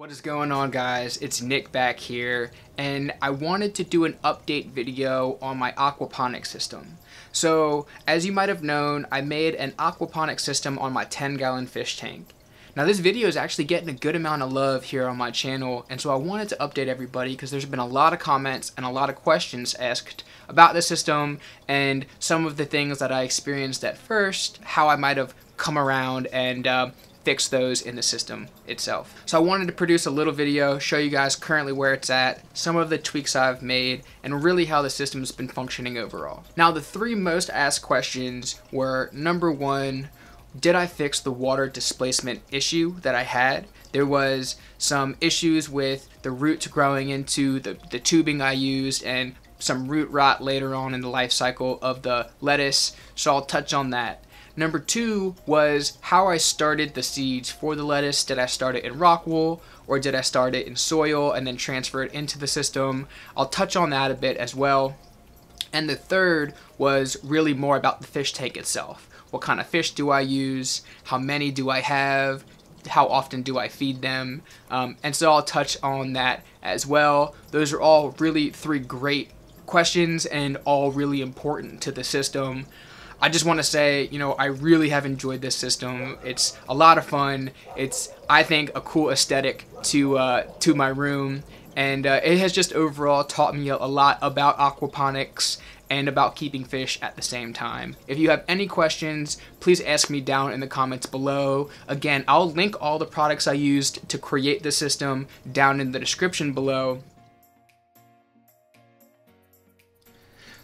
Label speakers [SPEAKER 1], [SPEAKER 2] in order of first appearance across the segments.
[SPEAKER 1] What is going on guys? It's Nick back here and I wanted to do an update video on my aquaponics system. So as you might have known, I made an aquaponics system on my 10 gallon fish tank. Now this video is actually getting a good amount of love here on my channel and so I wanted to update everybody because there's been a lot of comments and a lot of questions asked about the system and some of the things that I experienced at first, how I might have come around and uh, fix those in the system itself. So I wanted to produce a little video, show you guys currently where it's at, some of the tweaks I've made, and really how the system's been functioning overall. Now the three most asked questions were number one, did I fix the water displacement issue that I had? There was some issues with the roots growing into the, the tubing I used and some root rot later on in the life cycle of the lettuce, so I'll touch on that. Number two was how I started the seeds for the lettuce. Did I start it in rock wool or did I start it in soil and then transfer it into the system? I'll touch on that a bit as well. And the third was really more about the fish tank itself. What kind of fish do I use? How many do I have? How often do I feed them? Um, and so I'll touch on that as well. Those are all really three great questions and all really important to the system. I just want to say, you know, I really have enjoyed this system. It's a lot of fun. It's, I think, a cool aesthetic to uh, to my room, and uh, it has just overall taught me a lot about aquaponics and about keeping fish at the same time. If you have any questions, please ask me down in the comments below. Again, I'll link all the products I used to create the system down in the description below.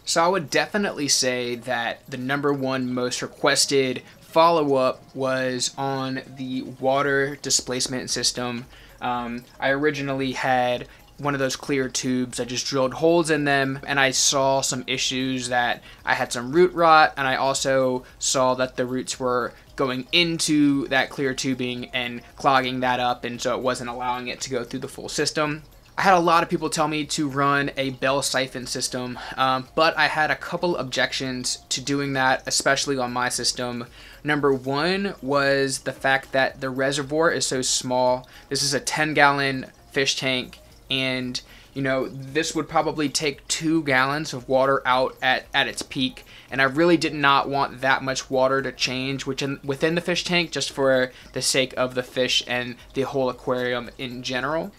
[SPEAKER 1] So I would definitely say that the number one most requested follow-up was on the water displacement system. Um, I originally had one of those clear tubes. I just drilled holes in them and I saw some issues that I had some root rot and I also saw that the roots were going into that clear tubing and clogging that up and so it wasn't allowing it to go through the full system. I had a lot of people tell me to run a bell siphon system, um, but I had a couple objections to doing that, especially on my system. Number one was the fact that the reservoir is so small. This is a 10 gallon fish tank, and you know, this would probably take two gallons of water out at, at its peak. And I really did not want that much water to change within, within the fish tank just for the sake of the fish and the whole aquarium in general.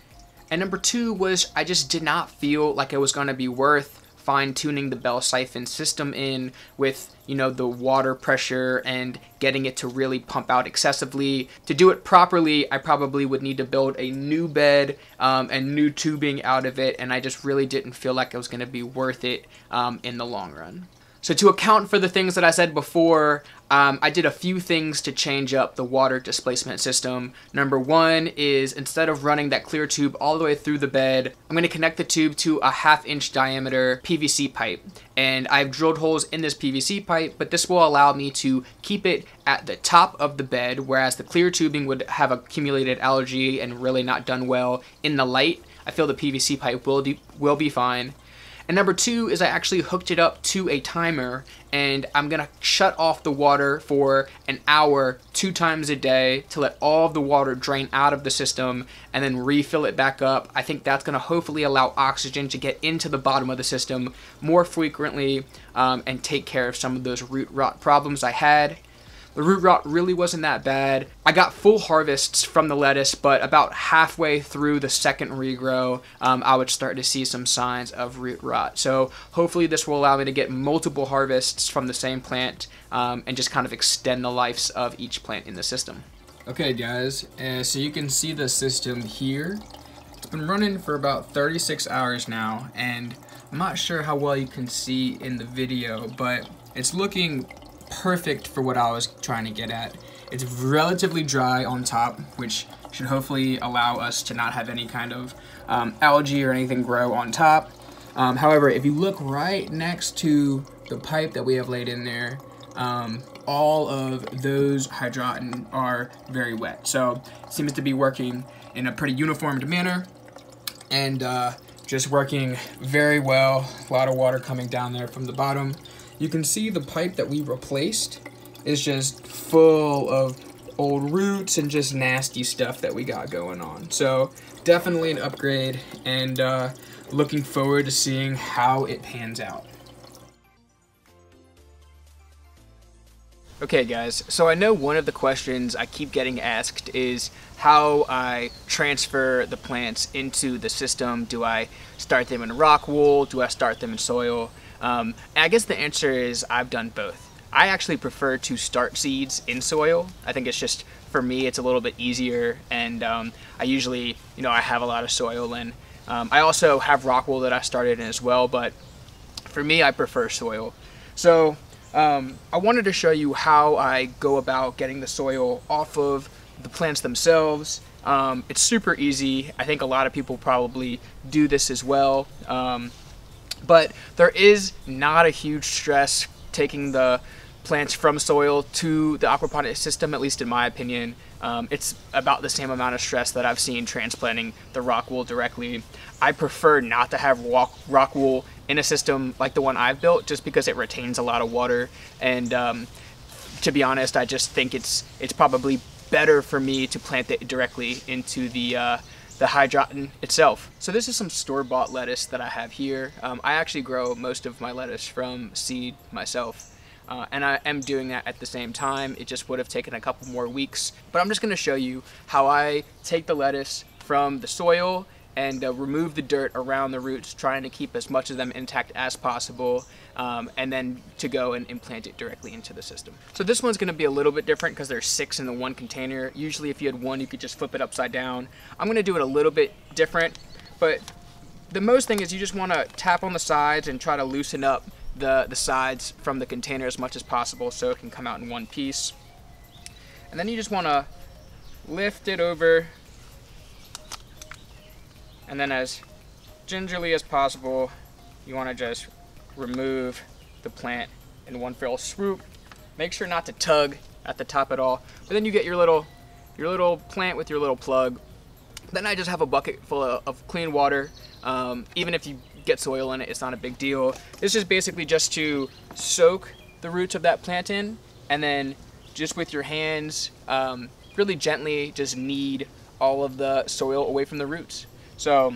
[SPEAKER 1] And number two was I just did not feel like it was going to be worth fine tuning the bell siphon system in with you know the water pressure and getting it to really pump out excessively. To do it properly i probably would need to build a new bed um, and new tubing out of it and i just really didn't feel like it was going to be worth it um, in the long run. So to account for the things that I said before, um, I did a few things to change up the water displacement system. Number one is instead of running that clear tube all the way through the bed, I'm going to connect the tube to a half inch diameter PVC pipe. And I've drilled holes in this PVC pipe, but this will allow me to keep it at the top of the bed, whereas the clear tubing would have accumulated algae and really not done well in the light. I feel the PVC pipe will, will be fine. And number two is I actually hooked it up to a timer and I'm gonna shut off the water for an hour two times a day to let all of the water drain out of the system and then refill it back up. I think that's gonna hopefully allow oxygen to get into the bottom of the system more frequently um, and take care of some of those root rot problems I had. The root rot really wasn't that bad. I got full harvests from the lettuce, but about halfway through the second regrow, um, I would start to see some signs of root rot. So hopefully this will allow me to get multiple harvests from the same plant um, and just kind of extend the lives of each plant in the system. Okay guys, uh, so you can see the system here. It's been running for about 36 hours now, and I'm not sure how well you can see in the video, but it's looking perfect for what I was trying to get at. It's relatively dry on top, which should hopefully allow us to not have any kind of um, algae or anything grow on top. Um, however, if you look right next to the pipe that we have laid in there, um, all of those hydroton are very wet. So it seems to be working in a pretty uniformed manner and uh, just working very well. A lot of water coming down there from the bottom. You can see the pipe that we replaced is just full of old roots and just nasty stuff that we got going on. So definitely an upgrade and uh, looking forward to seeing how it pans out. Okay guys, so I know one of the questions I keep getting asked is how I transfer the plants into the system. Do I start them in rock wool? Do I start them in soil? Um, I guess the answer is I've done both. I actually prefer to start seeds in soil. I think it's just, for me, it's a little bit easier and um, I usually, you know, I have a lot of soil and um, I also have rock wool that I started in as well, but for me, I prefer soil. So um, I wanted to show you how I go about getting the soil off of the plants themselves. Um, it's super easy. I think a lot of people probably do this as well. But there is not a huge stress taking the plants from soil to the aquaponic system, at least in my opinion. Um, it's about the same amount of stress that I've seen transplanting the rock wool directly. I prefer not to have rock, rock wool in a system like the one I've built just because it retains a lot of water and um, to be honest I just think it's it's probably better for me to plant it directly into the uh, the hydroton itself. So this is some store-bought lettuce that I have here. Um, I actually grow most of my lettuce from seed myself. Uh, and I am doing that at the same time. It just would have taken a couple more weeks. But I'm just going to show you how I take the lettuce from the soil and uh, remove the dirt around the roots, trying to keep as much of them intact as possible, um, and then to go and implant it directly into the system. So this one's gonna be a little bit different because there's six in the one container. Usually if you had one, you could just flip it upside down. I'm gonna do it a little bit different, but the most thing is you just wanna tap on the sides and try to loosen up the, the sides from the container as much as possible so it can come out in one piece. And then you just wanna lift it over and then as gingerly as possible, you want to just remove the plant in one fell swoop. Make sure not to tug at the top at all. But then you get your little, your little plant with your little plug. Then I just have a bucket full of, of clean water. Um, even if you get soil in it, it's not a big deal. This is basically just to soak the roots of that plant in and then just with your hands, um, really gently just knead all of the soil away from the roots. So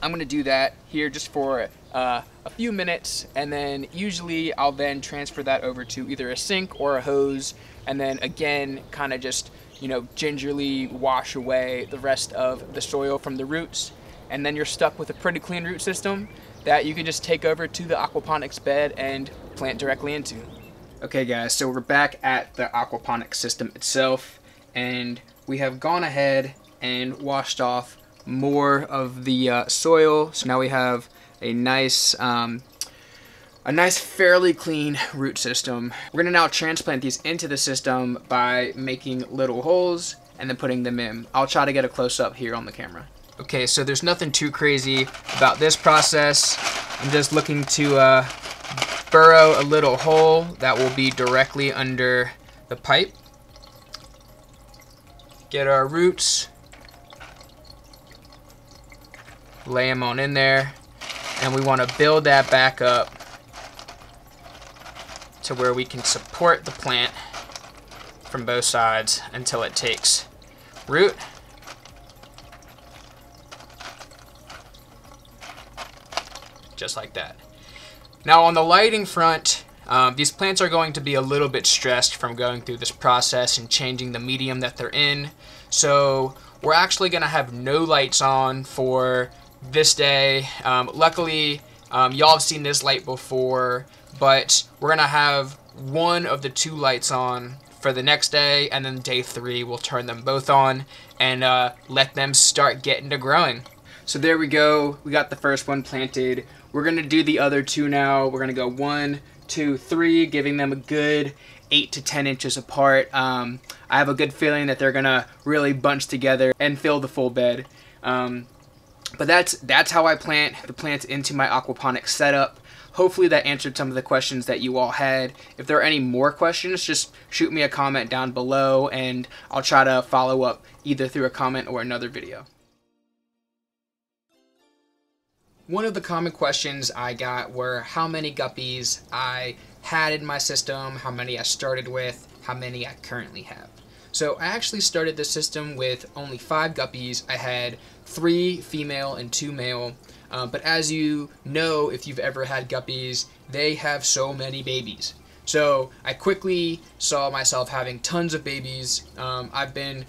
[SPEAKER 1] I'm gonna do that here just for uh, a few minutes and then usually I'll then transfer that over to either a sink or a hose and then again kind of just you know gingerly wash away the rest of the soil from the roots and then you're stuck with a pretty clean root system that you can just take over to the aquaponics bed and plant directly into. Okay guys, so we're back at the aquaponics system itself and we have gone ahead and washed off more of the uh, soil. So now we have a nice, um, a nice fairly clean root system. We're gonna now transplant these into the system by making little holes and then putting them in. I'll try to get a close up here on the camera. Okay, so there's nothing too crazy about this process. I'm just looking to uh, burrow a little hole that will be directly under the pipe. Get our roots lay them on in there. And we want to build that back up to where we can support the plant from both sides until it takes root. Just like that. Now on the lighting front um, these plants are going to be a little bit stressed from going through this process and changing the medium that they're in. So we're actually going to have no lights on for this day. Um, luckily, um, y'all have seen this light before, but we're going to have one of the two lights on for the next day, and then day three, we'll turn them both on and uh, let them start getting to growing. So there we go. We got the first one planted. We're going to do the other two now. We're going to go one, two, three, giving them a good 8 to 10 inches apart. Um, I have a good feeling that they're going to really bunch together and fill the full bed. Um, but that's that's how I plant the plants into my aquaponics setup. Hopefully that answered some of the questions that you all had. If there are any more questions, just shoot me a comment down below and I'll try to follow up either through a comment or another video. One of the common questions I got were how many guppies I had in my system, how many I started with, how many I currently have. So I actually started the system with only five guppies. I had three female and two male. Um, but as you know, if you've ever had guppies, they have so many babies. So I quickly saw myself having tons of babies. Um, I've been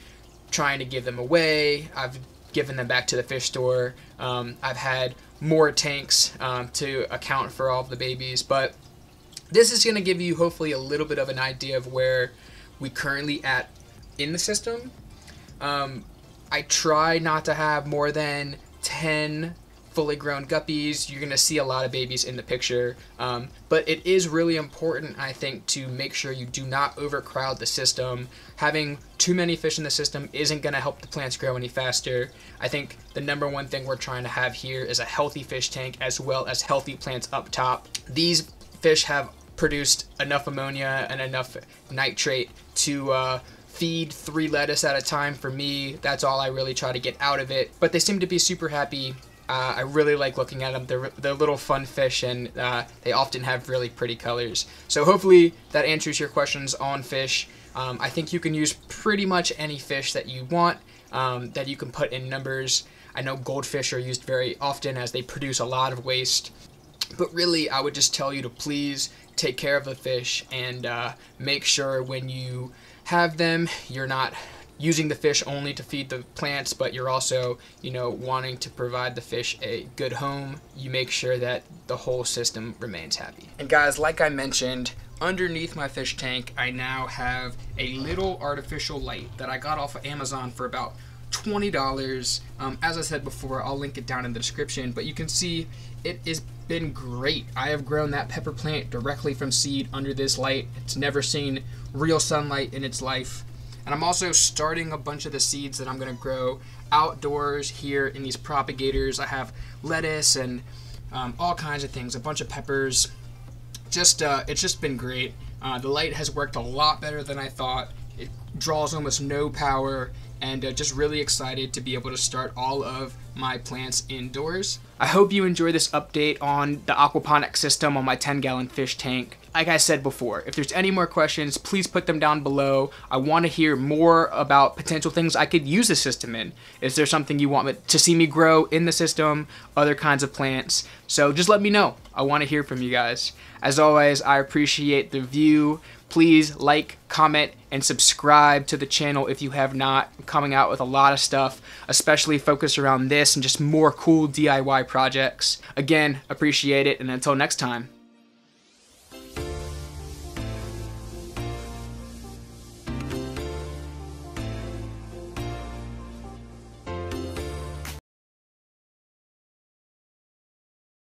[SPEAKER 1] trying to give them away. I've given them back to the fish store. Um, I've had more tanks um, to account for all of the babies, but this is going to give you hopefully a little bit of an idea of where we currently at in the system. Um, I try not to have more than 10 fully grown guppies. You're going to see a lot of babies in the picture. Um, but it is really important, I think, to make sure you do not overcrowd the system. Having too many fish in the system isn't going to help the plants grow any faster. I think the number one thing we're trying to have here is a healthy fish tank as well as healthy plants up top. These fish have produced enough ammonia and enough nitrate to uh, feed three lettuce at a time for me. That's all I really try to get out of it. But they seem to be super happy uh, I really like looking at them. They're, they're little fun fish and uh, they often have really pretty colors. So hopefully that answers your questions on fish. Um, I think you can use pretty much any fish that you want um, that you can put in numbers. I know goldfish are used very often as they produce a lot of waste. But really, I would just tell you to please take care of the fish and uh, make sure when you have them, you're not using the fish only to feed the plants, but you're also, you know, wanting to provide the fish a good home, you make sure that the whole system remains happy. And guys, like I mentioned, underneath my fish tank, I now have a little artificial light that I got off of Amazon for about $20. Um, as I said before, I'll link it down in the description, but you can see it has been great. I have grown that pepper plant directly from seed under this light. It's never seen real sunlight in its life. And I'm also starting a bunch of the seeds that I'm going to grow outdoors here in these propagators. I have lettuce and um, all kinds of things, a bunch of peppers. Just uh, It's just been great. Uh, the light has worked a lot better than I thought. It draws almost no power and uh, just really excited to be able to start all of my plants indoors. I hope you enjoy this update on the aquaponic system on my 10 gallon fish tank. Like I said before, if there's any more questions, please put them down below. I want to hear more about potential things I could use the system in. Is there something you want to see me grow in the system, other kinds of plants? So just let me know. I want to hear from you guys. As always, I appreciate the view. Please like, comment, and subscribe to the channel if you have not. I'm coming out with a lot of stuff, especially focused around this and just more cool DIY projects. Again, appreciate it, and until next time.